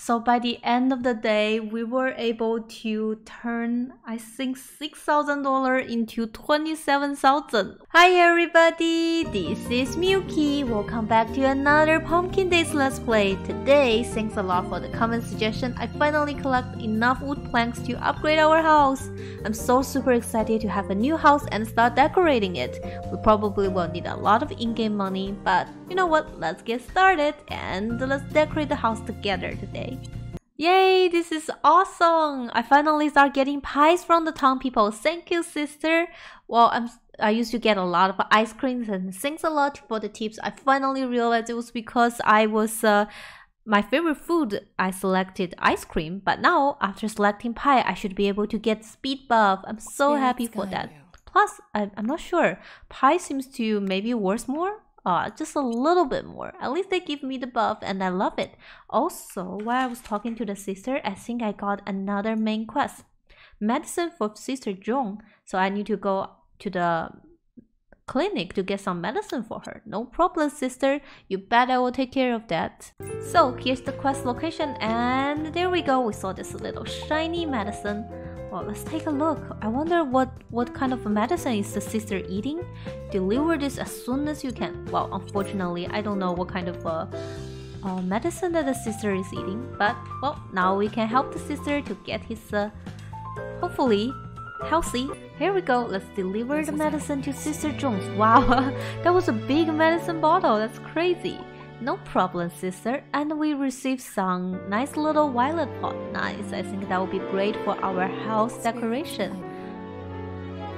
So by the end of the day, we were able to turn, I think, $6,000 into 27,000. Hi everybody, this is Milky. Welcome back to another Pumpkin Days Let's Play. Today, thanks a lot for the comment suggestion, I finally collect enough wood planks to upgrade our house. I'm so super excited to have a new house and start decorating it. We probably will need a lot of in-game money, but you know what, let's get started and let's decorate the house together today. Yay, this is awesome! I finally start getting pies from the town people. Thank you, sister. Well, I'm I used to get a lot of ice creams and thanks a lot for the tips. I finally realized it was because I was uh, my favorite food. I selected ice cream, but now after selecting pie, I should be able to get speed buff. I'm so yeah, happy for that. Plus, I, I'm not sure. Pie seems to maybe worth more uh, just a little bit more. At least they give me the buff and I love it. Also, while I was talking to the sister, I think I got another main quest. Medicine for Sister Jong. So I need to go to the clinic to get some medicine for her. No problem, sister. You bet I will take care of that. So here's the quest location and there we go. We saw this little shiny medicine. Well, let's take a look. I wonder what, what kind of medicine is the sister eating? Deliver this as soon as you can. Well, unfortunately, I don't know what kind of uh, uh, medicine that the sister is eating. But, well, now we can help the sister to get his, uh, hopefully, healthy. Here we go. Let's deliver the medicine to Sister Jones. Wow, that was a big medicine bottle. That's crazy. No problem, sister. And we received some nice little violet pot. Nice. I think that would be great for our house decoration.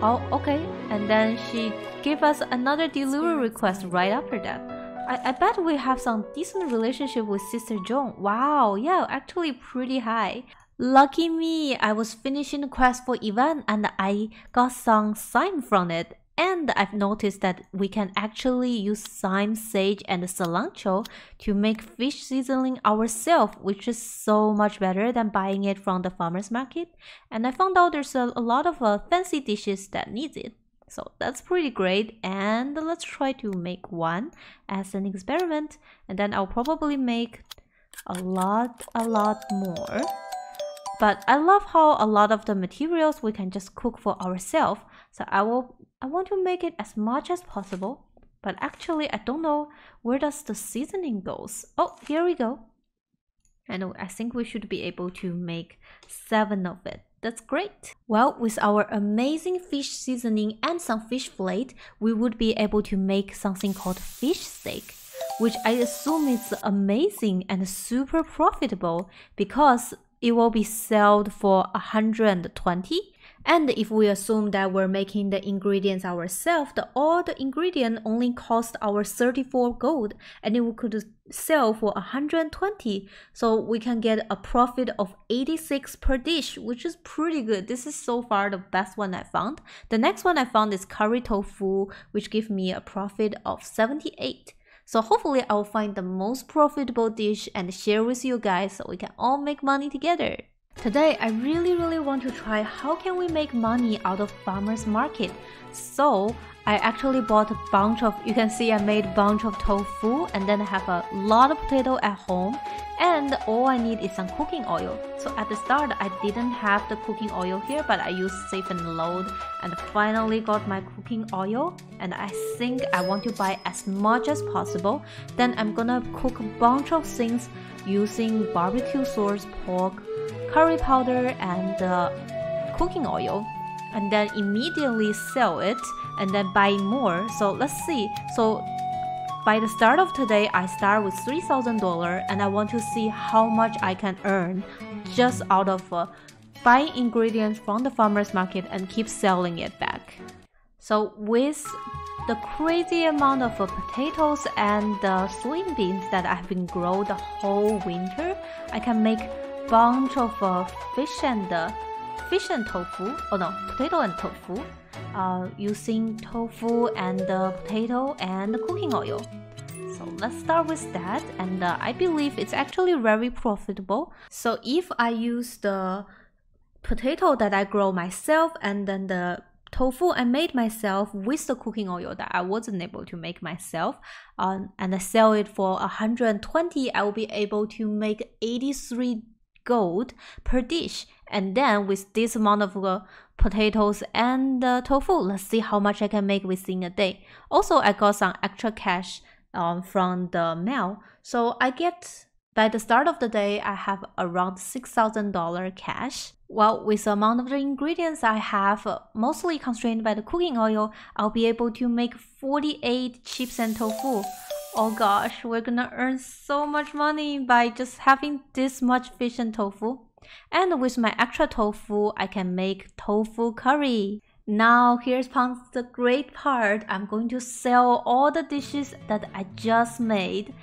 Oh, okay. And then she gave us another delivery request right after that. I, I bet we have some decent relationship with Sister Joan. Wow, yeah, actually pretty high. Lucky me, I was finishing the quest for Ivan and I got some sign from it and I've noticed that we can actually use thyme, sage, and cilantro to make fish seasoning ourselves, which is so much better than buying it from the farmer's market. And I found out there's a, a lot of uh, fancy dishes that needs it. So that's pretty great. And let's try to make one as an experiment. And then I'll probably make a lot, a lot more. But I love how a lot of the materials we can just cook for ourselves. So I will I want to make it as much as possible, but actually I don't know where does the seasoning goes. Oh, here we go. And I think we should be able to make seven of it. That's great. Well, with our amazing fish seasoning and some fish fillet, we would be able to make something called fish steak, which I assume is amazing and super profitable because it will be sold for 120 and if we assume that we're making the ingredients ourselves, the, all the ingredient only cost our 34 gold and it could sell for 120. So we can get a profit of 86 per dish, which is pretty good. This is so far the best one I found. The next one I found is curry tofu, which gives me a profit of 78. So hopefully I'll find the most profitable dish and share with you guys so we can all make money together. Today, I really really want to try how can we make money out of farmer's market. So I actually bought a bunch of, you can see I made a bunch of tofu and then I have a lot of potato at home and all I need is some cooking oil. So at the start, I didn't have the cooking oil here, but I used Safe and Load and finally got my cooking oil. And I think I want to buy as much as possible. Then I'm gonna cook a bunch of things using barbecue sauce, pork, curry powder and uh, cooking oil and then immediately sell it and then buying more. So let's see. So by the start of today i start with $3000 and i want to see how much i can earn just out of uh, buying ingredients from the farmers market and keep selling it back. So with the crazy amount of uh, potatoes and uh, soybeans beans that I've been growing the whole winter, I can make bunch of uh, fish and uh, fish and tofu. Oh no, potato and tofu. Uh, using tofu and uh, potato and cooking oil. So let's start with that, and uh, I believe it's actually very profitable. So if I use the potato that I grow myself and then the tofu I made myself with the cooking oil that I wasn't able to make myself, um, and I sell it for 120, I will be able to make 83 gold per dish. And then with this amount of uh, potatoes and uh, tofu, let's see how much I can make within a day. Also, I got some extra cash um, from the mail, so I get by the start of the day, I have around $6,000 cash. Well, with the amount of the ingredients I have, uh, mostly constrained by the cooking oil, I'll be able to make 48 chips and tofu. Oh gosh, we're gonna earn so much money by just having this much fish and tofu. And with my extra tofu, I can make tofu curry. Now here's the great part. I'm going to sell all the dishes that I just made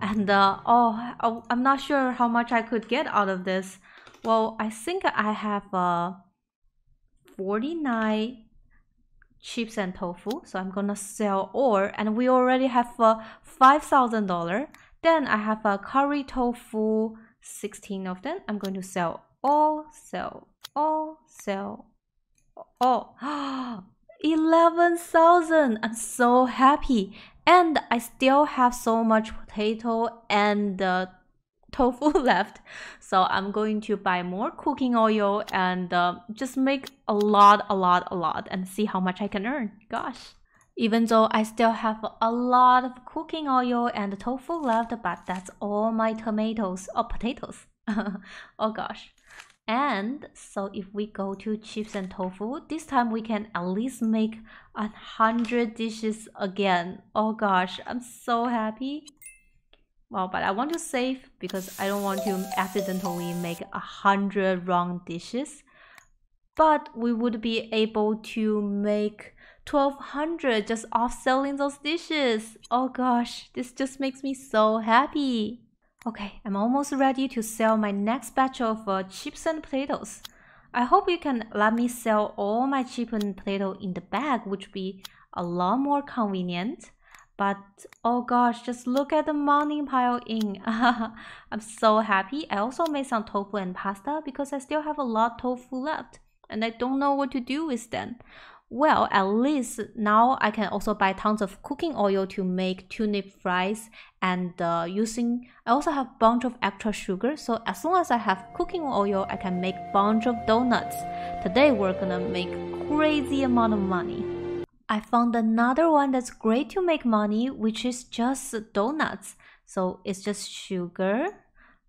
and uh, oh, I'm not sure how much I could get out of this. Well, I think I have uh, 49 chips and tofu, so I'm gonna sell all, and we already have uh, $5,000. Then I have a curry tofu, 16 of them. I'm going to sell all, sell all, sell all. 11,000! I'm so happy and I still have so much potato and uh, tofu left. So I'm going to buy more cooking oil and uh, just make a lot, a lot, a lot and see how much I can earn. Gosh. Even though I still have a lot of cooking oil and tofu left, but that's all my tomatoes or potatoes. oh gosh. And so if we go to chips and tofu, this time we can at least make a hundred dishes again. Oh gosh, I'm so happy. Well, but I want to save because I don't want to accidentally make a hundred wrong dishes. But we would be able to make 1200 just off selling those dishes. Oh gosh, this just makes me so happy. Okay, I'm almost ready to sell my next batch of uh, chips and potatoes. I hope you can let me sell all my chips and potato in the bag, which would be a lot more convenient. But oh gosh, just look at the money pile in. I'm so happy. I also made some tofu and pasta because I still have a lot tofu left and I don't know what to do with them. Well, at least now I can also buy tons of cooking oil to make turnip fries and uh, using I also have bunch of extra sugar so as long as I have cooking oil I can make bunch of donuts. Today we're gonna make crazy amount of money. I found another one that's great to make money which is just donuts. So it's just sugar,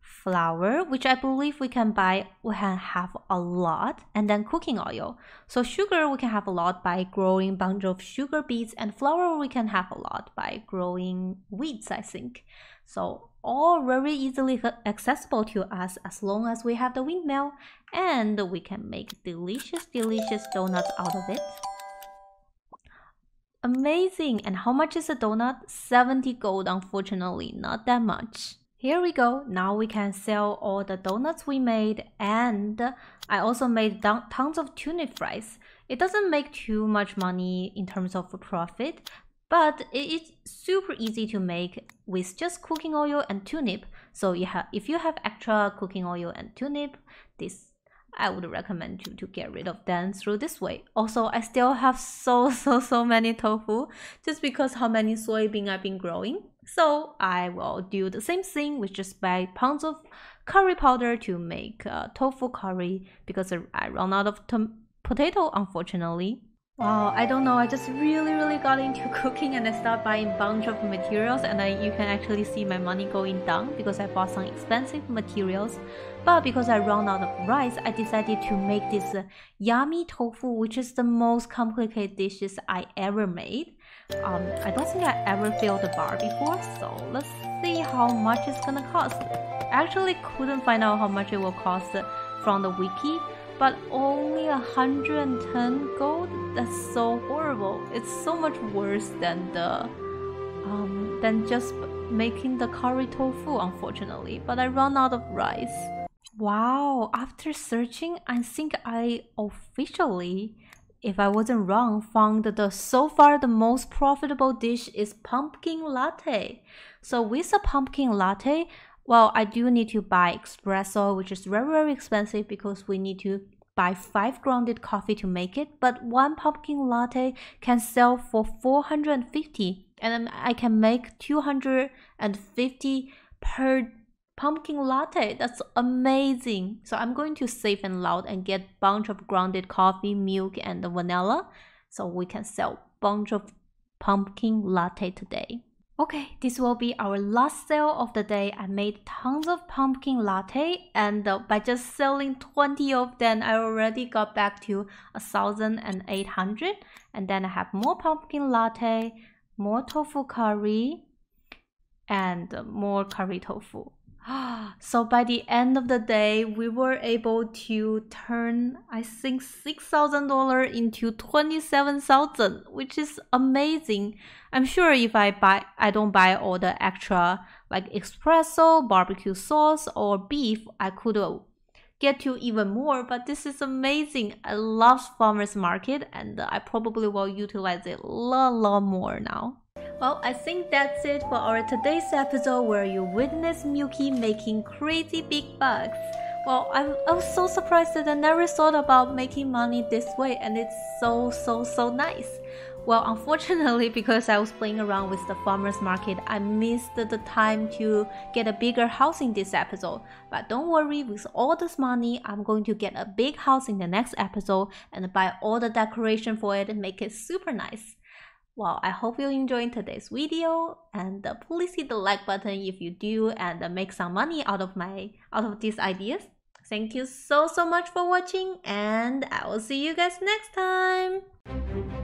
flour, which I believe we can buy, we can have a lot, and then cooking oil. So sugar we can have a lot by growing bunch of sugar beets, and flour we can have a lot by growing weeds, I think. So all very easily accessible to us as long as we have the windmill, and we can make delicious, delicious donuts out of it. Amazing! And how much is a donut? 70 gold, unfortunately, not that much. Here we go. Now we can sell all the donuts we made and I also made tons of turnip fries. It doesn't make too much money in terms of profit, but it is super easy to make with just cooking oil and turnip. So you have, if you have extra cooking oil and turnip, this I would recommend you to get rid of them through this way. Also, I still have so so so many tofu just because how many soybean I've been growing. So I will do the same thing with just buy pounds of curry powder to make uh, tofu curry because I run out of potato unfortunately. Wow, I don't know. I just really, really got into cooking and I start buying bunch of materials and I, you can actually see my money going down because I bought some expensive materials. But because I run out of rice, I decided to make this uh, yummy tofu, which is the most complicated dishes I ever made. Um, I don't think I ever filled the bar before, so let's see how much it's gonna cost. I actually couldn't find out how much it will cost from the wiki, but only 110 gold? That's so horrible. It's so much worse than the um, than just making the curry tofu, unfortunately. But I run out of rice. Wow, after searching, I think I officially if I wasn't wrong, found the so far the most profitable dish is pumpkin latte. So with a pumpkin latte, well, I do need to buy espresso, which is very, very expensive because we need to buy five grounded coffee to make it, but one pumpkin latte can sell for 450 and I can make 250 per pumpkin latte. That's amazing. So I'm going to save and loud and get bunch of grounded coffee, milk and vanilla so we can sell bunch of pumpkin latte today. Okay, this will be our last sale of the day. I made tons of pumpkin latte and uh, by just selling 20 of them, I already got back to 1,800 and then I have more pumpkin latte, more tofu curry and more curry tofu. so by the end of the day, we were able to turn, I think, $6,000 into 27,000, which is amazing. I'm sure if I buy, I don't buy all the extra like espresso, barbecue sauce, or beef, I could get to even more, but this is amazing. I love farmers market and I probably will utilize it a lot, lot more now. Well, I think that's it for our today's episode where you witness Milky making crazy big bucks. Well, I'm, I was so surprised that I never thought about making money this way and it's so, so, so nice. Well, unfortunately, because I was playing around with the farmer's market, I missed the time to get a bigger house in this episode. But don't worry, with all this money, I'm going to get a big house in the next episode and buy all the decoration for it and make it super nice. Well, I hope you enjoyed today's video and uh, please hit the like button if you do and uh, make some money out of my out of these ideas. Thank you so so much for watching and I will see you guys next time.